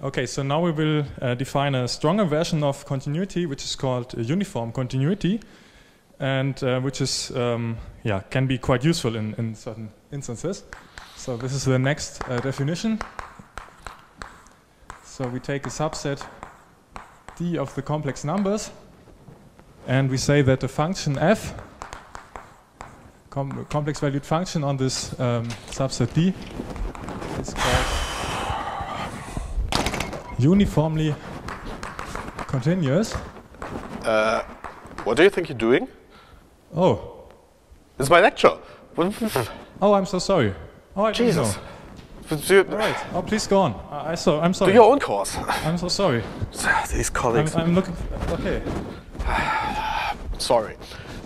Okay, so now we will uh, define a stronger version of continuity, which is called uniform continuity, and uh, which is um, yeah can be quite useful in, in certain instances. So this is the next uh, definition. So we take a subset d of the complex numbers, and we say that the function f, com complex valued function on this um, subset d, is called uniformly continuous. Uh, what do you think you're doing? Oh, It's my lecture. oh, I'm so sorry. Oh, I Jesus. know. Do All right. Oh, please go on. I, I so I'm sorry. Do your own course. I'm so sorry. These I'm, colleagues. I'm looking. Okay. sorry.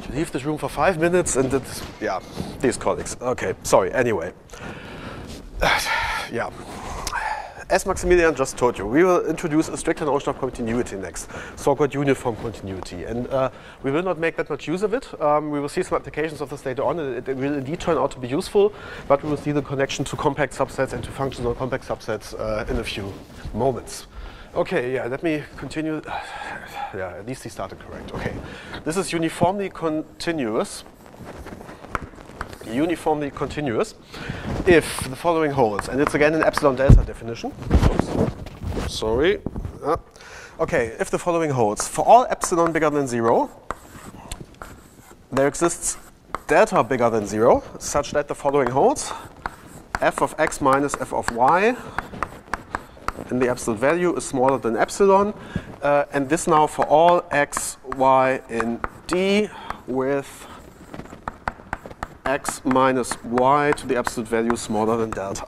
You leave this room for five minutes and it's, yeah, these colleagues. Okay, sorry. Anyway. yeah. As Maximilian just told you, we will introduce a stricter notion of continuity next, so-called uniform continuity. And uh, we will not make that much use of it. Um, we will see some applications of this later on, and it, it will indeed turn out to be useful, but we will see the connection to compact subsets and to functional compact subsets uh, in a few moments. Okay, yeah, let me continue. yeah, at least he started correct. Okay. This is uniformly continuous uniformly continuous if the following holds. And it's again an epsilon delta definition. Oops. Sorry. Ah. Okay, if the following holds. For all epsilon bigger than 0, there exists delta bigger than 0, such that the following holds. f of x minus f of y in the absolute value is smaller than epsilon. Uh, and this now for all x, y in D with x minus y to the absolute value smaller than delta.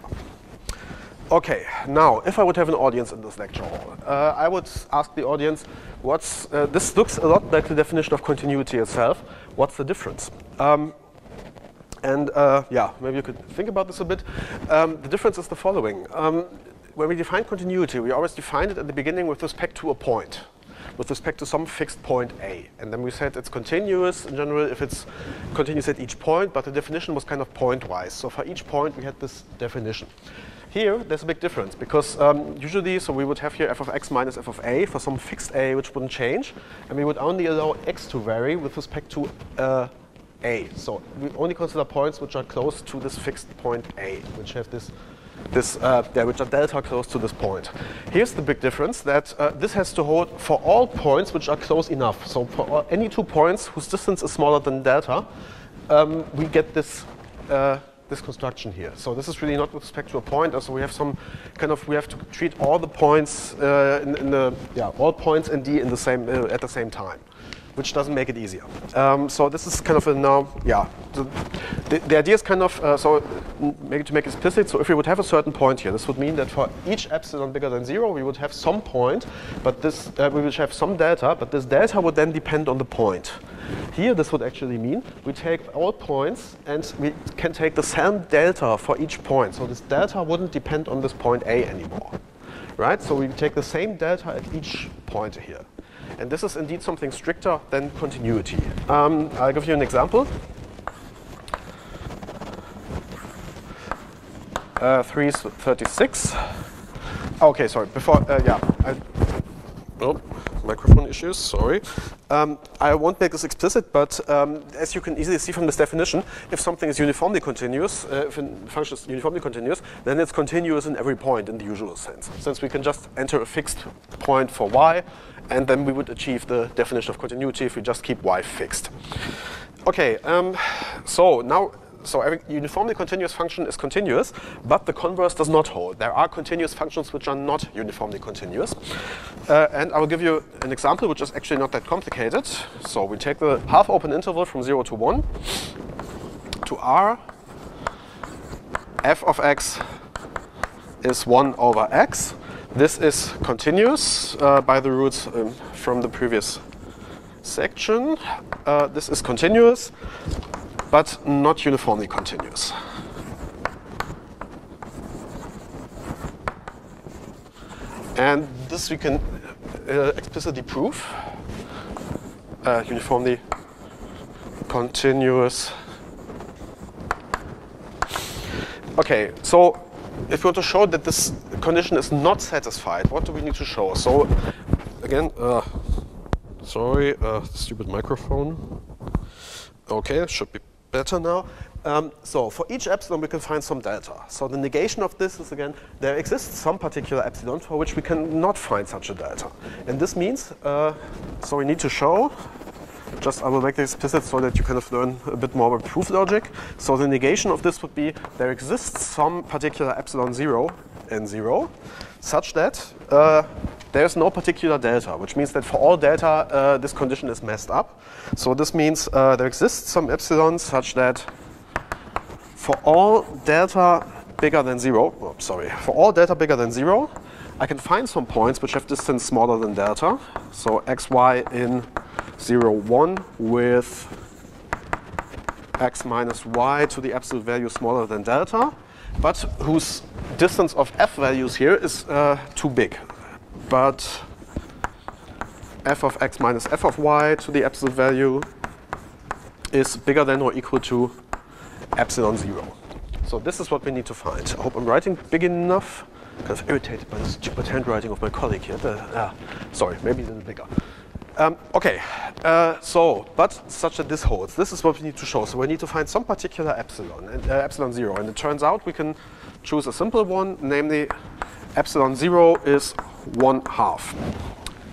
Okay, now if I would have an audience in this lecture hall, uh, I would ask the audience, what's, uh, this looks a lot like the definition of continuity itself. What's the difference? Um, and uh, yeah, maybe you could think about this a bit. Um, the difference is the following. Um, when we define continuity, we always define it at the beginning with respect to a point with respect to some fixed point A. And then we said it's continuous in general if it's continuous at each point, but the definition was kind of point-wise. So for each point, we had this definition. Here, there's a big difference because um, usually, so we would have here f of x minus f of a for some fixed a which wouldn't change, and we would only allow x to vary with respect to uh, a. So we only consider points which are close to this fixed point a, which have this this, uh, which are delta close to this point. Here's the big difference that uh, this has to hold for all points which are close enough. So for all, any two points whose distance is smaller than delta, um, we get this uh, this construction here. So this is really not with respect to a point. So we have some kind of we have to treat all the points uh, in, in, the yeah all points in D in the same uh, at the same time which doesn't make it easier. Um, so this is kind of a now, yeah, the, the, the idea is kind of, uh, so maybe to make it explicit, so if we would have a certain point here, this would mean that for each epsilon bigger than zero, we would have some point, but this, uh, we would have some delta, but this delta would then depend on the point. Here, this would actually mean we take all points and we can take the same delta for each point. So this delta wouldn't depend on this point A anymore, right? So we take the same delta at each point here. And this is indeed something stricter than continuity. Um, I'll give you an example. Uh, 336. Okay, sorry. Before, uh, yeah. I, oh, microphone issues, sorry. Um, I won't make this explicit, but um, as you can easily see from this definition, if something is uniformly continuous, uh, if a function is uniformly continuous, then it's continuous in every point in the usual sense. Since we can just enter a fixed point for y, and then we would achieve the definition of continuity if we just keep y fixed. Okay, um, so now so every uniformly continuous function is continuous, but the converse does not hold. There are continuous functions which are not uniformly continuous. Uh, and I will give you an example which is actually not that complicated. So we take the half-open interval from 0 to 1 to r. f of x is 1 over x. This is continuous uh, by the roots um, from the previous section. Uh, this is continuous but not uniformly continuous. And this we can uh, explicitly prove. Uh, uniformly continuous. Okay, so if we want to show that this condition is not satisfied, what do we need to show? So again, uh, sorry, uh, stupid microphone. Okay, should be better now. Um, so for each epsilon, we can find some delta. So the negation of this is again, there exists some particular epsilon for which we cannot find such a delta. And this means, uh, so we need to show, just I will make this explicit so that you kind of learn a bit more about proof logic. So the negation of this would be, there exists some particular epsilon 0 and 0, such that uh, there's no particular delta, which means that for all delta, uh, this condition is messed up. So this means uh, there exists some epsilon such that for all delta bigger than zero, oh, sorry, for all delta bigger than zero, I can find some points which have distance smaller than delta. So xy in 0, 1 with x minus y to the absolute value smaller than delta, but whose distance of f values here is uh, too big. But f of x minus f of y to the absolute value is bigger than or equal to epsilon 0. So this is what we need to find. I hope I'm writing big enough. Kind of irritated by the stupid handwriting of my colleague here. Uh, sorry, maybe a little bigger. Um, okay, uh, so, but such that this holds. This is what we need to show. So we need to find some particular epsilon, uh, epsilon 0. And it turns out we can choose a simple one, namely epsilon 0 is 1 half.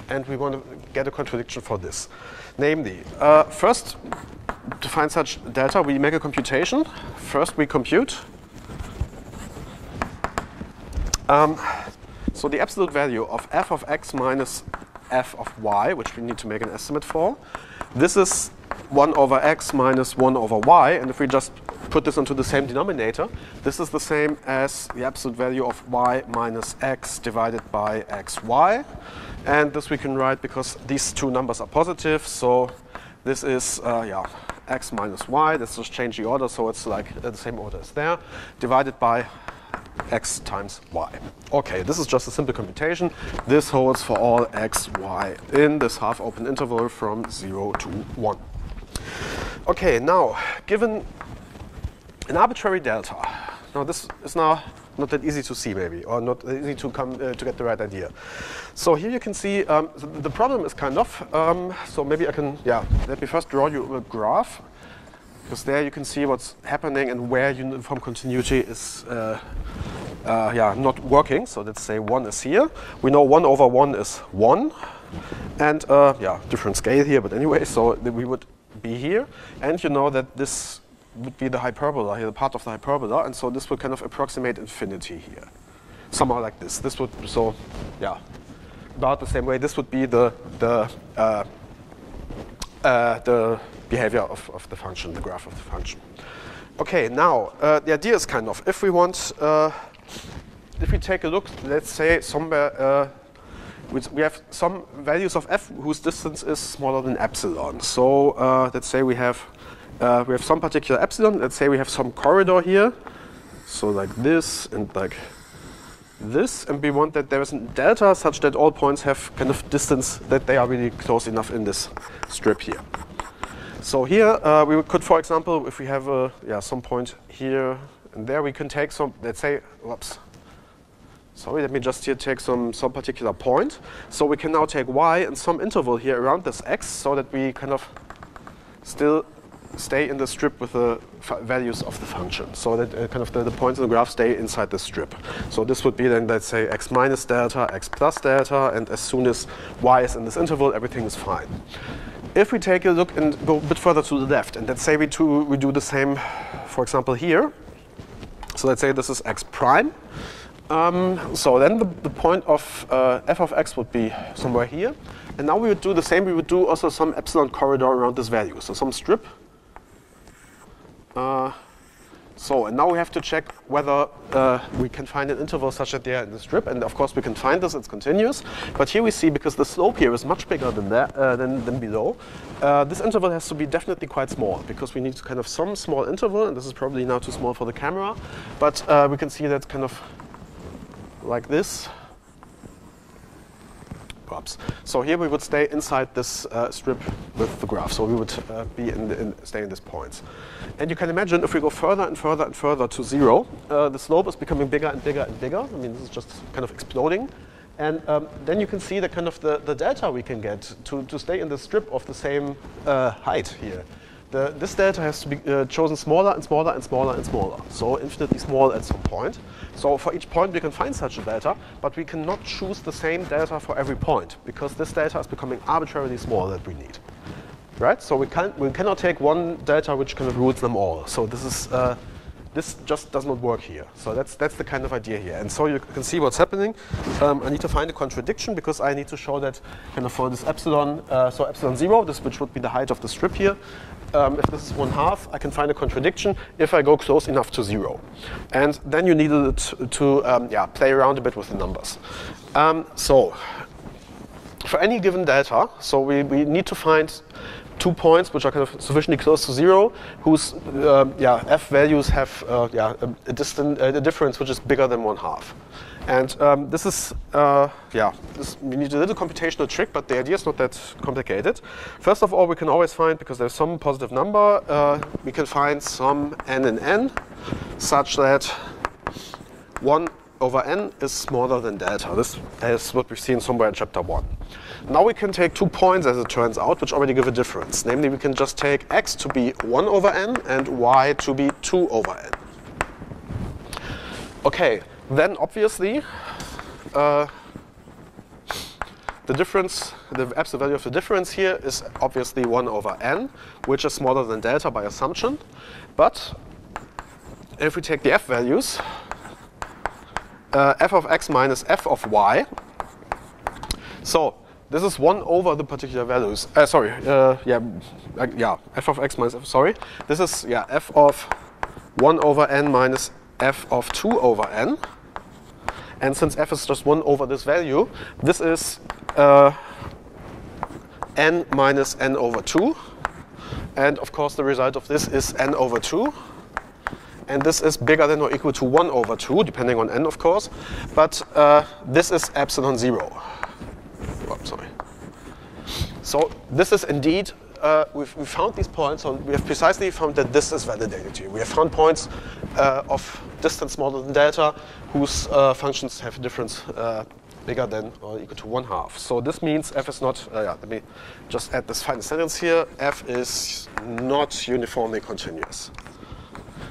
And we want to get a contradiction for this. Namely, uh, first to find such delta, we make a computation. First, we compute. Um, so the absolute value of f of x minus f of y, which we need to make an estimate for, this is 1 over x minus 1 over y. And if we just put this into the same denominator, this is the same as the absolute value of y minus x divided by xy. And this we can write because these two numbers are positive. So this is, uh, yeah, x minus y. Let's just change the order so it's like the same order as there, divided by x times y. Okay, this is just a simple computation. This holds for all x, y in this half-open interval from 0 to 1. Okay, now, given an arbitrary delta, now this is now not that easy to see maybe, or not easy to come uh, to get the right idea. So here you can see um, the, problem is kind of, um, so maybe I can, yeah, let me first draw you a graph, because there you can see what's happening and where uniform continuity is uh, uh, yeah, not working. So let's say 1 is here. We know 1 over 1 is 1. And uh, yeah, different scale here, but anyway, so we would be here. And you know that this would be the hyperbola here, the part of the hyperbola, and so this would kind of approximate infinity here. Somehow like this. This would, so, yeah, about the same way. This would be the, the, uh, uh, the behavior of, of the function, the graph of the function. Okay, now, uh, the idea is kind of, if we want, uh, if we take a look, let's say somewhere, uh, we have some values of f whose distance is smaller than epsilon. So uh, let's say we have uh, we have some particular epsilon. Let's say we have some corridor here. So like this and like this. And we want that there is a delta such that all points have kind of distance that they are really close enough in this strip here. So here uh, we could, for example, if we have a, yeah, some point here and there, we can take some, let's say, whoops, sorry, let me just here take some, some particular point. So we can now take y and some interval here around this x so that we kind of still stay in the strip with the values of the function. So that uh, kind of the, the, points in the graph stay inside the strip. So this would be then, let's say, x minus delta, x plus delta, and as soon as y is in this interval, everything is fine. If we take a look and go a bit further to the left, and let's say we, do, we do the same, for example, here. So let's say this is x prime. Um, so then the, the point of uh, f of x would be somewhere here. And now we would do the same. We would do also some epsilon corridor around this value. So some strip uh, so, and now we have to check whether uh, we can find an interval such that they are in the strip. And of course, we can find this, it's continuous. But here we see, because the slope here is much bigger than, that, uh, than, than below, uh, this interval has to be definitely quite small, because we need to kind of some small interval, and this is probably now too small for the camera. But uh, we can see that kind of like this. grabs. So here we would stay inside this uh, strip with the graph. So we would uh, be in, in, stay in this point. And you can imagine if we go further and further and further to zero, uh, the slope is becoming bigger and bigger and bigger. I mean, this is just kind of exploding. And um, then you can see the kind of the, the delta we can get to, to stay in the strip of the same uh, height here. The, this delta has to be uh, chosen smaller and smaller and smaller and smaller, so infinitely small at some point. So for each point we can find such a delta, but we cannot choose the same delta for every point, because this delta is becoming arbitrarily small that we need. Right? So we, can, we cannot take one delta which kind of them all. So this is uh, this just does not work here. So that's, that's the kind of idea here. And so you can see what's happening. Um, I need to find a contradiction because I need to show that kind of for this epsilon, uh, so epsilon zero, this which would be the height of the strip here, um, if this is one half, I can find a contradiction if I go close enough to zero. And then you need to, to um, yeah, play around a bit with the numbers. Um, so for any given delta, so we, we need to find two points which are kind of sufficiently close to zero, whose uh, yeah, f values have uh, yeah, a, a, distant, a difference which is bigger than one half. And um, this is, uh, yeah, this, we need a little computational trick, but the idea is not that complicated. First of all, we can always find, because there's some positive number, uh, we can find some n in n such that 1 over n is smaller than delta. This is what we've seen somewhere in chapter 1. Now we can take two points, as it turns out, which already give a difference. Namely, we can just take x to be 1 over n and y to be 2 over n. Okay, then obviously, uh, the difference, the absolute value of the difference here is obviously 1 over n, which is smaller than delta by assumption. But if we take the f values, uh, f of x minus f of y, so this is 1 over the particular values. Uh, sorry, uh, yeah, uh, yeah, f of x minus f, sorry. This is, yeah, f of 1 over n minus f of 2 over n. And since f is just 1 over this value, this is uh, n minus n over 2. And of course, the result of this is n over 2. And this is bigger than or equal to 1 over 2, depending on n, of course. But uh, this is epsilon 0. Sorry. So this is indeed uh, we've, we found these points, and we have precisely found that this is validated. We have found points uh, of distance than delta whose uh, functions have a difference uh, bigger than or equal to one half. So this means f is not, uh, yeah, let me just add this final sentence here, f is not uniformly continuous.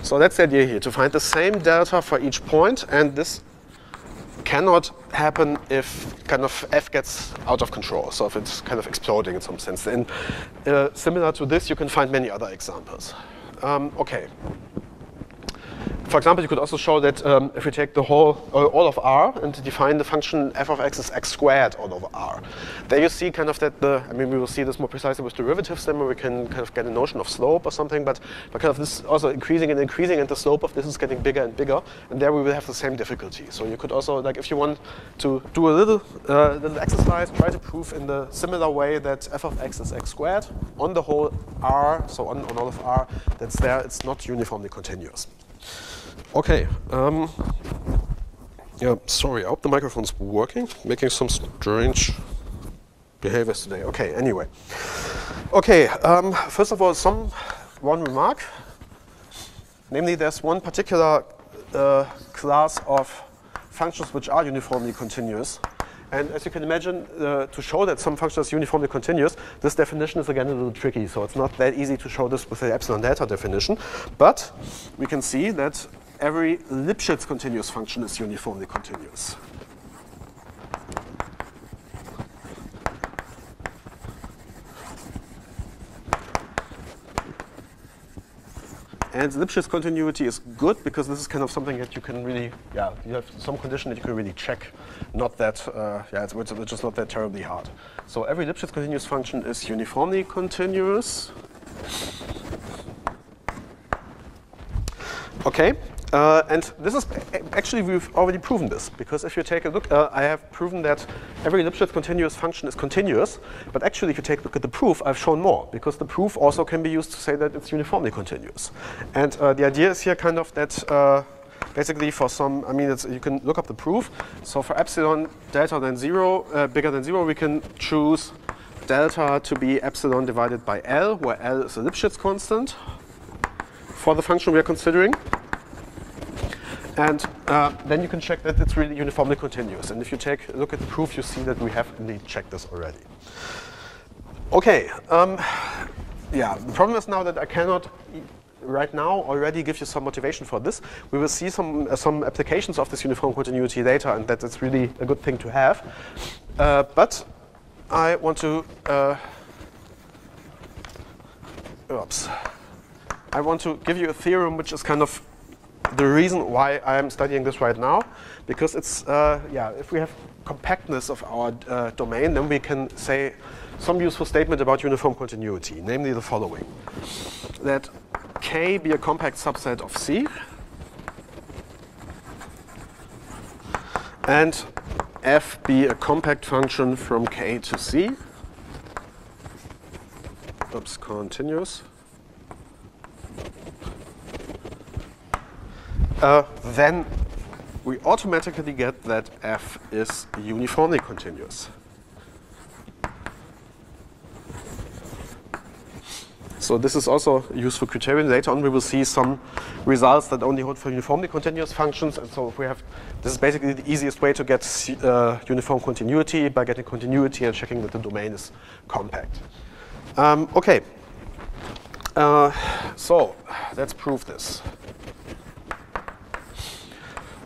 So that's the idea here, to find the same delta for each point, and this cannot happen if kind of f gets out of control, so if it's kind of exploding in some sense. And uh, similar to this, you can find many other examples. Um, okay for example, you could also show that um, if we take the whole, uh, all of R and define the function f of x is x squared all over R, there you see kind of that the, I mean, we will see this more precisely with derivatives then where we can kind of get a notion of slope or something, but, but kind of this also increasing and increasing and the slope of this is getting bigger and bigger, and there we will have the same difficulty. So you could also, like if you want to do a little, uh, little exercise, try to prove in the similar way that f of x is x squared on the whole R, so on, on all of R, that's there, it's not uniformly continuous. Okay. Um, yeah, sorry. I hope the microphone's working. Making some strange behaviors today. Okay. Anyway. Okay. Um, first of all, some one remark. Namely, there's one particular uh, class of functions which are uniformly continuous. And as you can imagine, uh, to show that some function is uniformly continuous, this definition is again a little tricky. So it's not that easy to show this with the epsilon delta definition. But we can see that every Lipschitz continuous function is uniformly continuous. And Lipschitz continuity is good because this is kind of something that you can really, yeah, you have some condition that you can really check. Not that, uh, yeah, it's, it's just not that terribly hard. So every Lipschitz continuous function is uniformly continuous. Okay, uh, and this is actually we've already proven this because if you take a look, uh, I have proven that every Lipschitz continuous function is continuous. But actually, if you take a look at the proof, I've shown more because the proof also can be used to say that it's uniformly continuous. And uh, the idea is here kind of that uh, basically for some, I mean, you can look up the proof. So for epsilon delta than zero, uh, bigger than zero, we can choose delta to be epsilon divided by L, where L is a Lipschitz constant for the function we are considering. And uh, then you can check that it's really uniformly continuous. And if you take a look at the proof, you see that we have indeed checked this already. Okay, um, yeah, the problem is now that I cannot right now already give you some motivation for this. We will see some, uh, some applications of this uniform continuity later and that it's really a good thing to have. Uh, but I want to, uh, oops. I want to give you a theorem which is kind of the reason why I am studying this right now, because it's, uh, yeah, if we have compactness of our uh, domain, then we can say some useful statement about uniform continuity, namely the following. That K be a compact subset of C, and F be a compact function from K to C. Oops, continuous. Uh, then we automatically get that F is uniformly continuous. So this is also a useful criterion. Later on we will see some results that only hold for uniformly continuous functions. And so if we have, this is basically the easiest way to get uh, uniform continuity by getting continuity and checking that the domain is compact. Um, okay, uh, so let's prove this.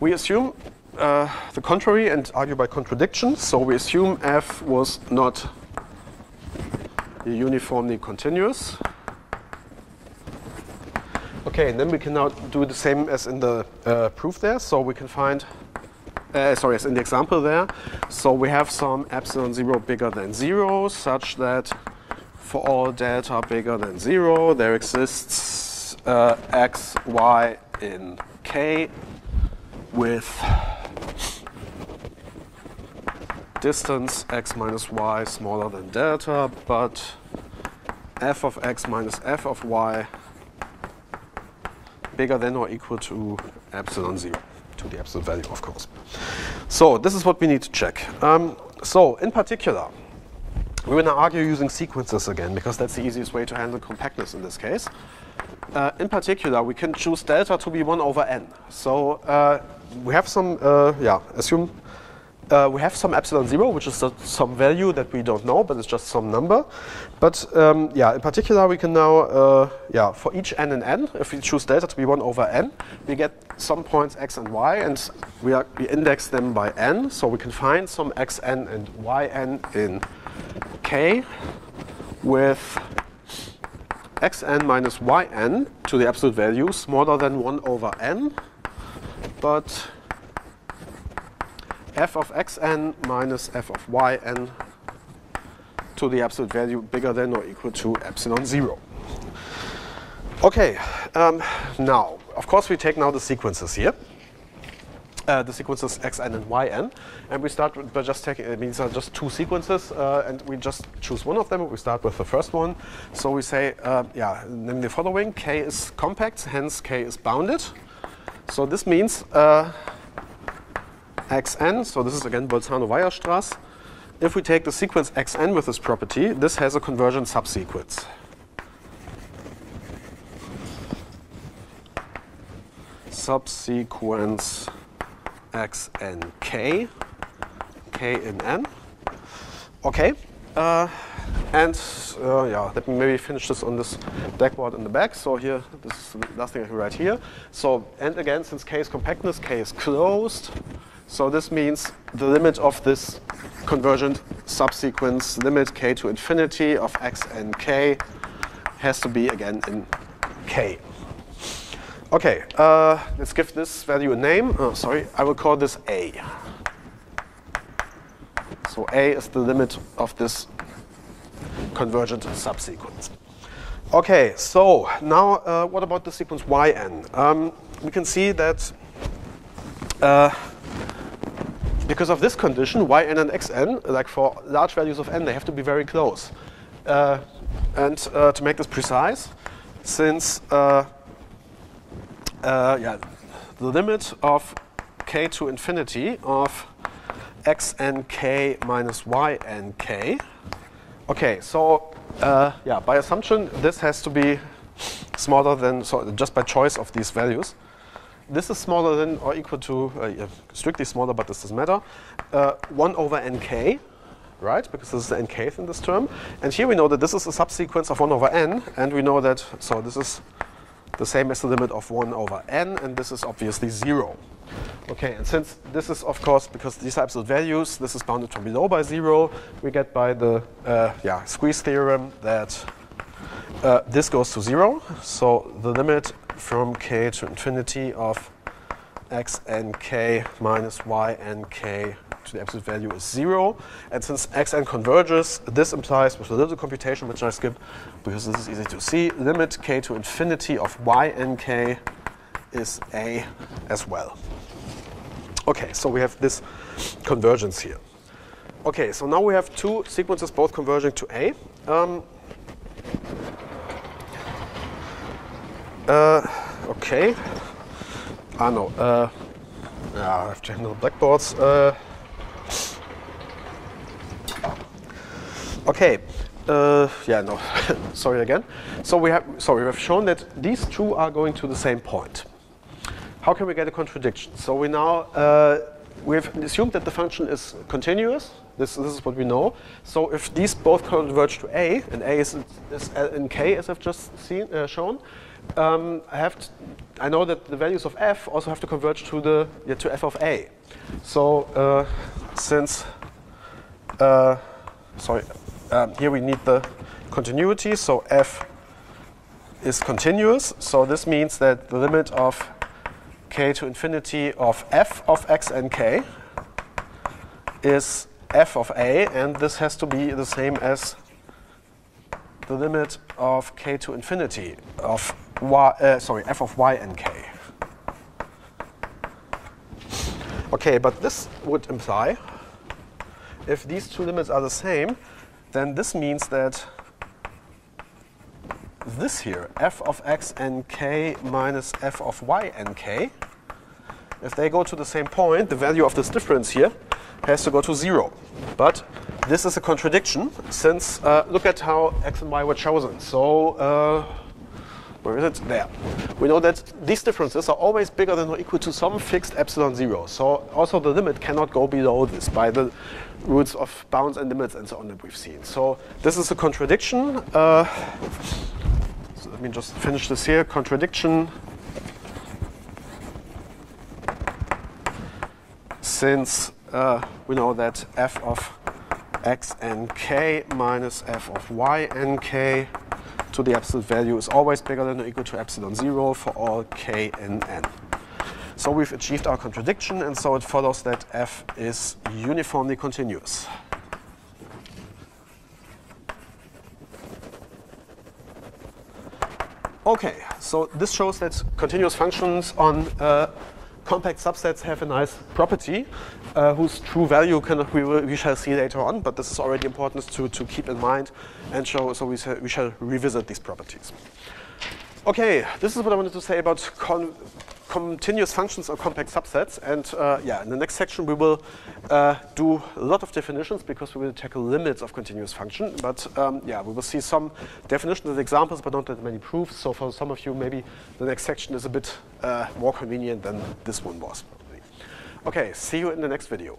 We assume uh, the contrary and argue by contradiction. So we assume f was not uniformly continuous. Okay, and then we can now do the same as in the uh, proof there. So we can find, uh, sorry, as in the example there. So we have some epsilon 0 bigger than 0, such that for all delta bigger than 0, there exists uh, x, y in k with distance x minus y smaller than delta, but f of x minus f of y bigger than or equal to epsilon 0, to the absolute value, of course. So this is what we need to check. Um, so in particular, we're going to argue using sequences again, because that's the easiest way to handle compactness in this case. Uh, in particular, we can choose delta to be 1 over n. So uh, we have some, uh, yeah, assume uh, we have some epsilon 0, which is some value that we don't know, but it's just some number. But um, yeah, in particular, we can now, uh, yeah, for each n and n, if we choose delta to be 1 over n, we get some points x and y, and we, are, we index them by n. So we can find some xn and yn in k with xn minus yn to the absolute value smaller than 1 over n, but f of xn minus f of yn to the absolute value bigger than or equal to epsilon 0. Okay, um, now, of course we take now the sequences here. Uh, the sequences xn and yn, and we start by just taking, it means are just two sequences, uh, and we just choose one of them, we start with the first one. So we say, uh, yeah, name the following, k is compact, hence k is bounded. So this means uh, xn, so this is again Bolzano-Weierstrass. If we take the sequence xn with this property, this has a convergent subsequence. Subsequence xnk, k in n. Okay. Uh, and uh, yeah, let me maybe finish this on this blackboard in the back. So here, this is the last thing I can write here. So, and again, since k is compactness, k is closed. So this means the limit of this convergent subsequence, limit k to infinity of x and k, has to be again in k. Okay, uh, let's give this value a name. Oh, sorry, I will call this a. So a is the limit of this convergent subsequence. Okay, so now uh, what about the sequence yn? Um, we can see that uh, because of this condition, yn and xn, like for large values of n, they have to be very close. Uh, and uh, to make this precise, since uh, uh, yeah, the limit of k to infinity of x n k minus y n k. Okay, so uh, yeah, by assumption, this has to be smaller than, so just by choice of these values. This is smaller than or equal to, uh, strictly smaller, but this doesn't matter, uh, 1 over nk, right? Because this is the nkth in this term. And here we know that this is a subsequence of 1 over n, and we know that, so this is the same as the limit of 1 over n, and this is obviously 0. Okay, and since this is, of course, because these absolute values, this is bounded from below by 0, we get by the uh, yeah, squeeze theorem that uh, this goes to 0. So the limit from k to infinity of x n k minus y n k to the absolute value is 0. And since xn converges, this implies, with a little computation, which I skip because this is easy to see, limit k to infinity of y n k is a as well. Okay, so we have this convergence here. Okay, so now we have two sequences both converging to a. Um, uh, okay. Ah, no. Uh, yeah, I have to handle blackboards. Uh, okay. Uh, yeah, no. sorry again. So we have, sorry, we have shown that these two are going to the same point. How can we get a contradiction? So we now, uh, we've assumed that the function is continuous. This, this is what we know. So if these both converge to a, and a is, is in k, as I've just seen, uh, shown, um, I have to, I know that the values of f also have to converge to the yeah, to f of a. So uh, since uh, sorry, um, here we need the continuity. So f is continuous. So this means that the limit of k to infinity of f of x and k is f of a, and this has to be the same as the limit of k to infinity of y, uh, sorry, f of y and k. Okay, but this would imply, if these two limits are the same, then this means that this here, f of x and k minus f of y and k, if they go to the same point, the value of this difference here has to go to zero. But this is a contradiction since, uh, look at how x and y were chosen. So, uh, where is it? There. We know that these differences are always bigger than or equal to some fixed epsilon zero. So also the limit cannot go below this by the rules of bounds and limits and so on that we've seen. So this is a contradiction. Uh, so let me just finish this here. Contradiction. Since uh, we know that f of x and k minus f of y and k to the absolute value is always bigger than or equal to epsilon 0 for all k in n. So we've achieved our contradiction, and so it follows that f is uniformly continuous. Okay, so this shows that continuous functions on uh, compact subsets have a nice property uh, whose true value we, will, we shall see later on, but this is already important to, to keep in mind and show, so we, we shall revisit these properties. Okay, this is what I wanted to say about continuous functions or compact subsets. And uh, yeah, in the next section we will uh, do a lot of definitions because we will tackle limits of continuous function. But um, yeah, we will see some definitions and examples, but not that many proofs. So for some of you, maybe the next section is a bit uh, more convenient than this one was. Probably. Okay, see you in the next video.